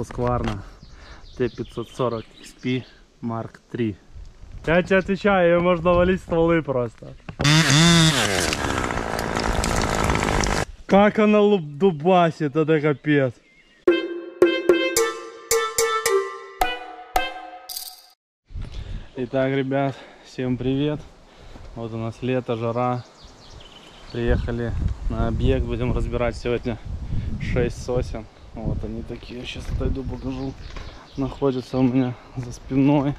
Husqvarna T540 XP Mark III. Я тебе отвечаю, ее можно валить стволы просто. Как она дубасит, это капец. Итак, ребят, всем привет. Вот у нас лето, жара. Приехали на объект, будем разбирать сегодня 6 сосен. Вот они такие, сейчас отойду покажу. Находятся у меня за спиной.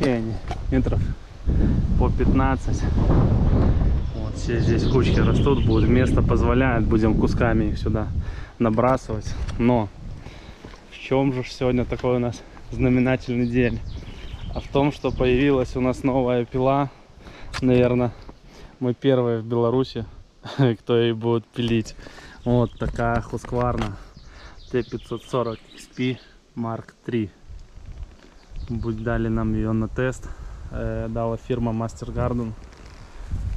И они метров по 15. Вот все здесь кучки растут, будет место позволяет, будем кусками их сюда набрасывать. Но в чем же сегодня такой у нас знаменательный день? А в том, что появилась у нас новая пила, наверное, мы первые в Беларуси, кто ей будет пилить. Вот такая Husqvarna T540 XP Mark III. Будь дали нам ее на тест. Дала фирма Master Garden.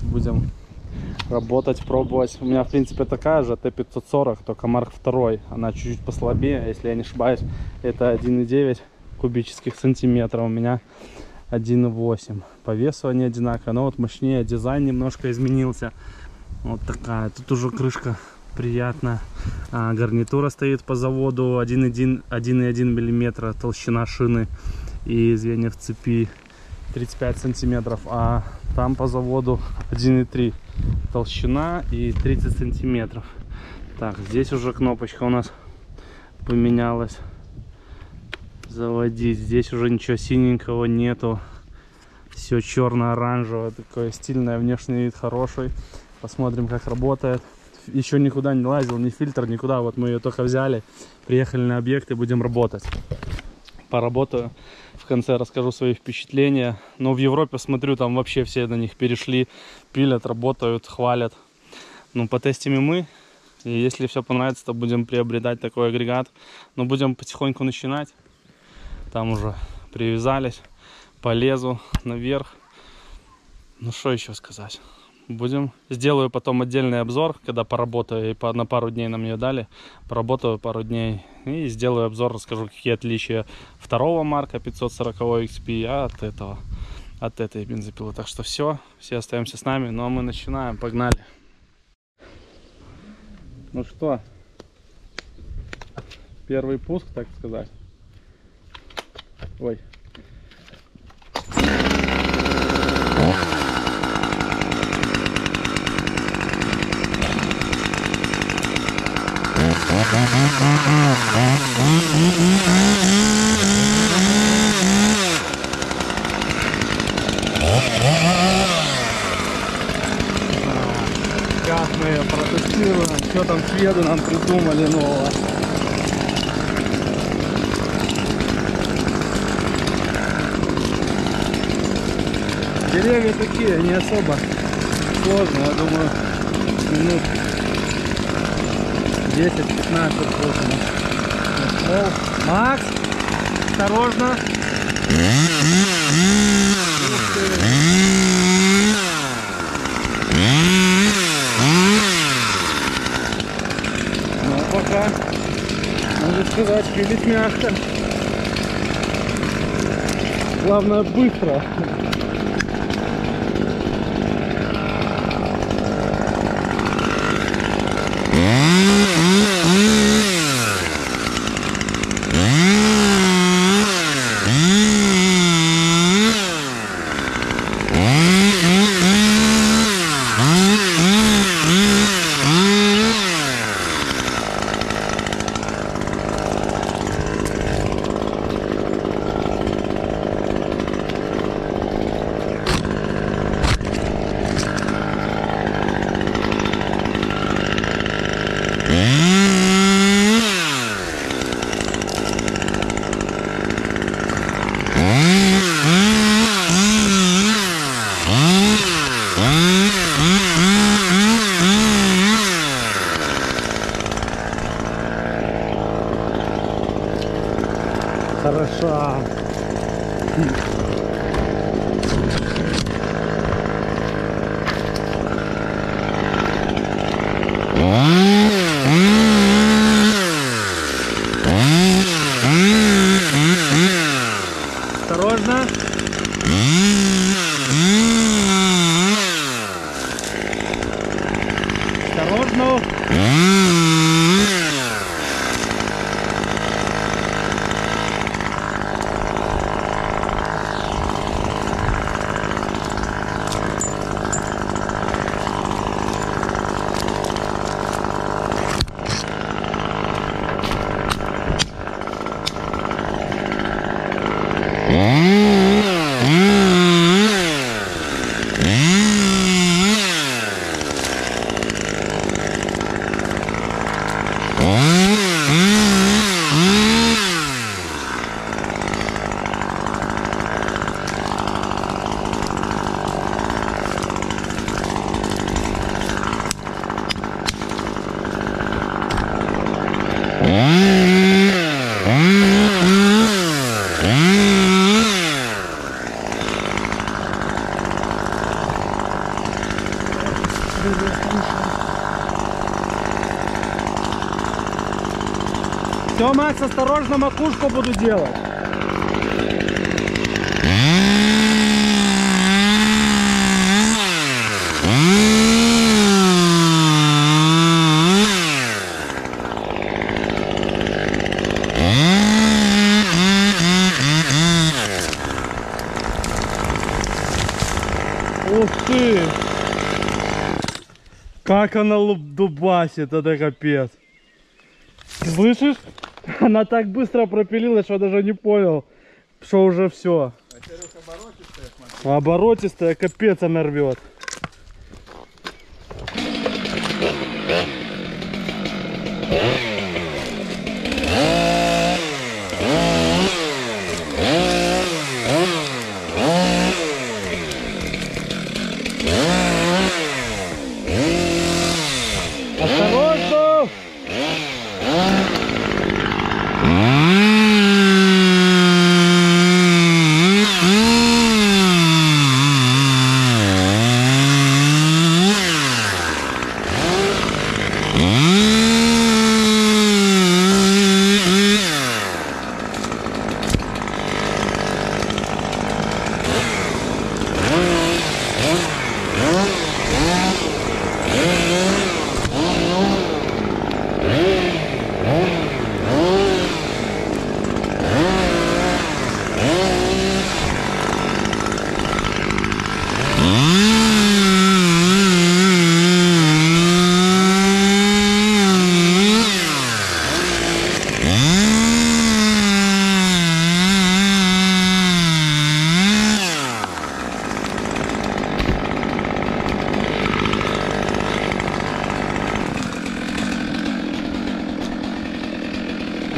Будем работать, пробовать. У меня, в принципе, такая же T540, только Mark II. Она чуть-чуть послабее, если я не ошибаюсь. Это 1,9 кубических сантиметров. У меня 1,8. По весу они одинаковые, но вот мощнее. Дизайн немножко изменился. Вот такая. Тут уже крышка приятная. А, гарнитура стоит по заводу 1,1 мм толщина шины и звеньев цепи 35 сантиметров. А там по заводу 1,3 толщина и 30 сантиметров. Так, здесь уже кнопочка у нас поменялась. Заводить. Здесь уже ничего синенького нету. Все черно-оранжевое. Такое стильное, внешний вид хороший. Посмотрим, как работает. Еще никуда не лазил, ни фильтр, никуда. Вот мы ее только взяли, приехали на объект и будем работать. Поработаю. В конце расскажу свои впечатления. Но в Европе, смотрю, там вообще все на них перешли. Пилят, работают, хвалят. Ну, потестим и мы. И если все понравится, то будем приобретать такой агрегат. Но будем потихоньку начинать. Там уже привязались. Полезу наверх. Ну, что еще сказать? Будем. Сделаю потом отдельный обзор, когда поработаю. И по, на пару дней нам ее дали. Поработаю пару дней. И сделаю обзор, расскажу, какие отличия второго марка 540 XP от этого. От этой бензопилы. Так что все. Все остаемся с нами. Ну, а мы начинаем. Погнали. Ну что, первый пуск, так сказать. Ой. Как мы ее протестируем, что там шведы нам придумали нового. Деревья такие, не особо сложно, я думаю, минут 10-15 точно. Пол. Макс, осторожно. Ну, пока, можно сказать, пилить мягко. Главное, быстро. Mm-hmm. Все, Макс, осторожно, макушку буду делать. Ух! Как она дубасит, это капец. Слышишь? Она так быстро пропилилась, что даже не понял, что уже все. Оборотистая, капец она рвет. Осторожно!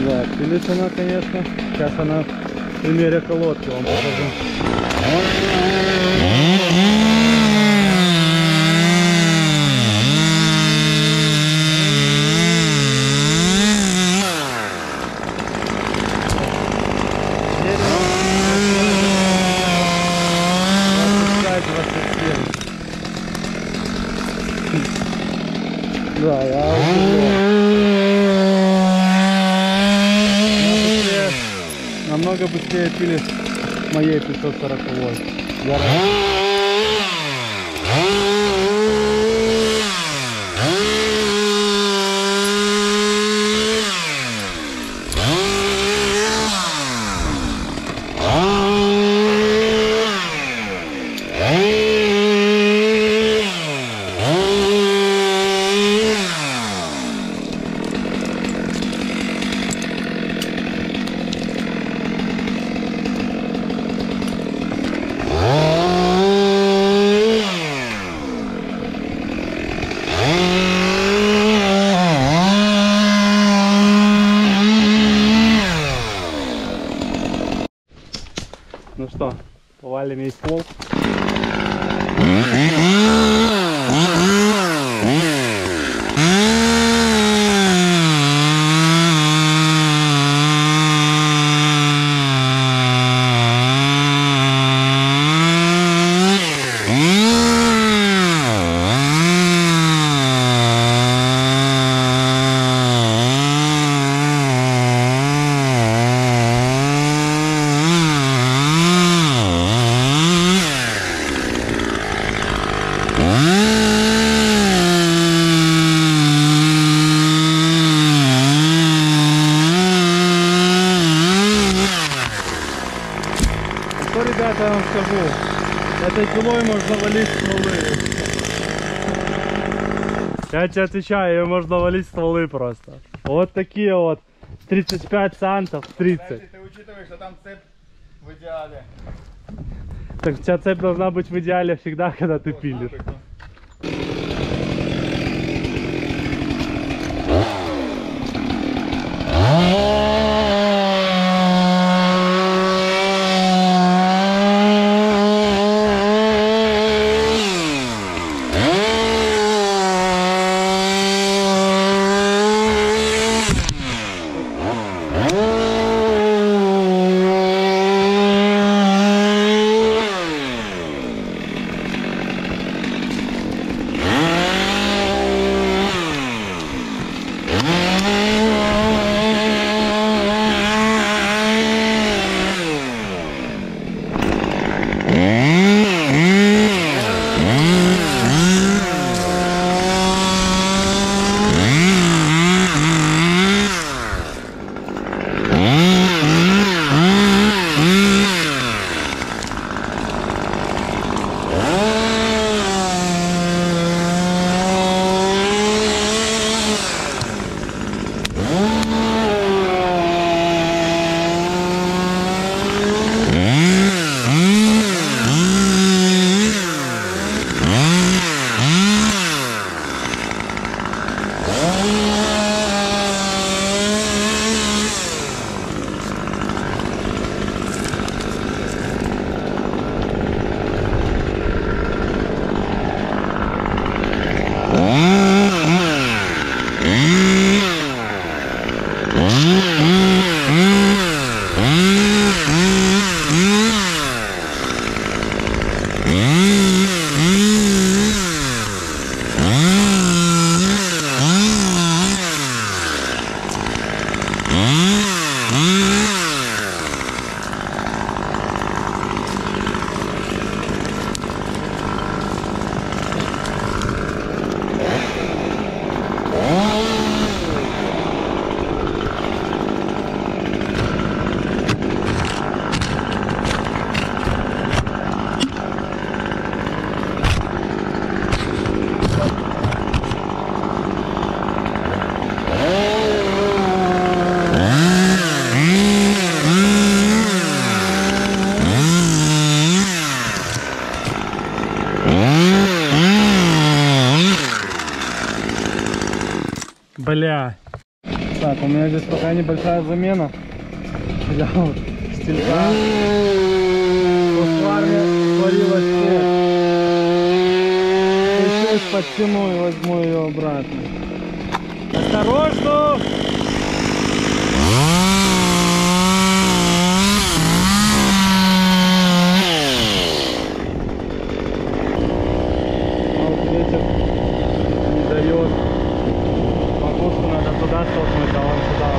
Да, пилится она, конечно. Сейчас она в примере колодки вам покажу. Да, я быстрее, намного быстрее пили моей 540 Я Можно валить стволы. Я тебе отвечаю, ее можно валить стволы просто. Вот такие вот. 35 сантов, 30. Если ты учитываешь, что там цепь в идеале. Так у тебя цепь должна быть в идеале всегда, когда ты пилишь. Меня здесь пока небольшая замена. Я вот стелька. Сварня сварилась нет. Сейчас подтяну и возьму ее обратно. Осторожно! А вот ветер не дает. Макушку надо туда столкнуть, а он сюда вообще ее прижал. уже. А, видите, что ветер делает? Как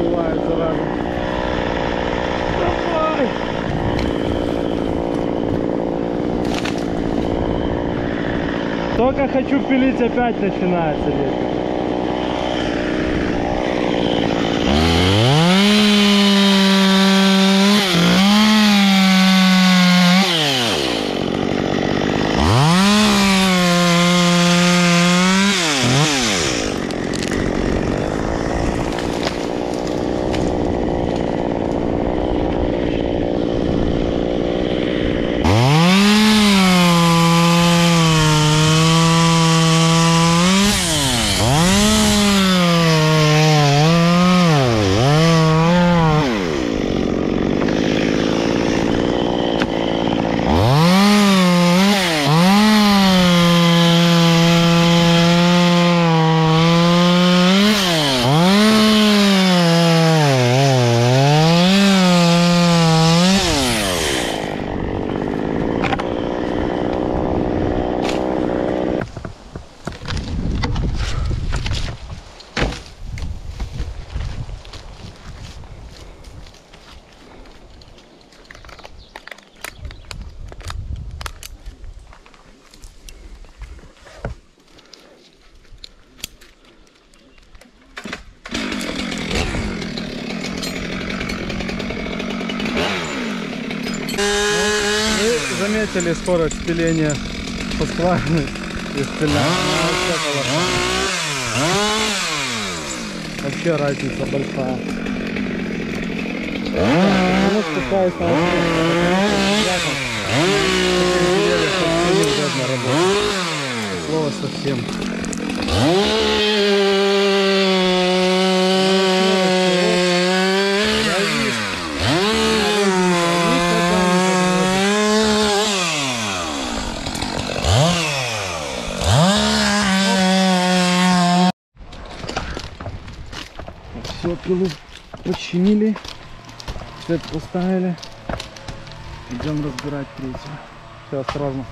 убивает зараза. Давай! Только хочу пилить, опять начинается ветер. Заметили скорость пиления по скважины и спиля. Вообще разница большая. Ну, спускаюсь на. Слово совсем. Пилу починили, цепь поставили. Идем разбирать третью. Все, осторожно.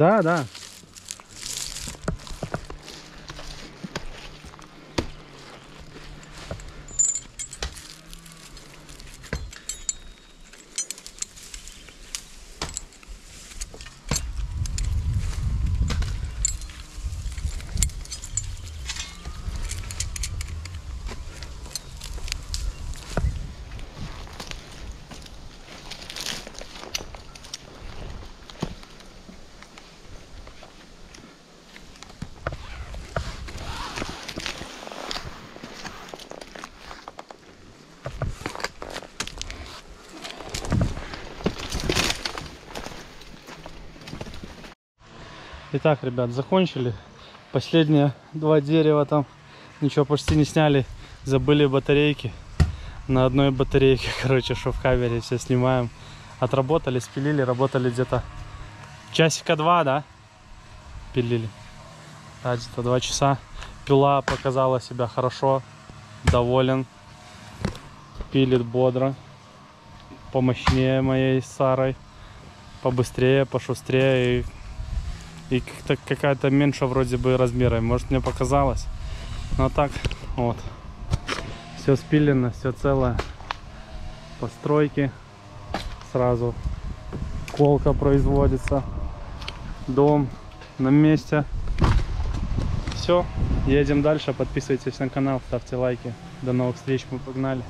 Можно на Итак, ребят, закончили. Последние два дерева там ничего почти не сняли. Забыли батарейки. На одной батарейке, короче, в кавере все снимаем. Отработали, спилили, работали где-то часика два, да? Пилили. Да, где-то два часа. Пила показала себя хорошо. Доволен. Пилит бодро. Помощнее моей Сарой. Побыстрее, пошустрее. И, и какая-то меньше вроде бы размером. Может мне показалось. Но так вот. Все спилено, все целое. Постройки. Сразу полка производится. Дом на месте. Все, едем дальше. Подписывайтесь на канал, ставьте лайки. До новых встреч, мы погнали.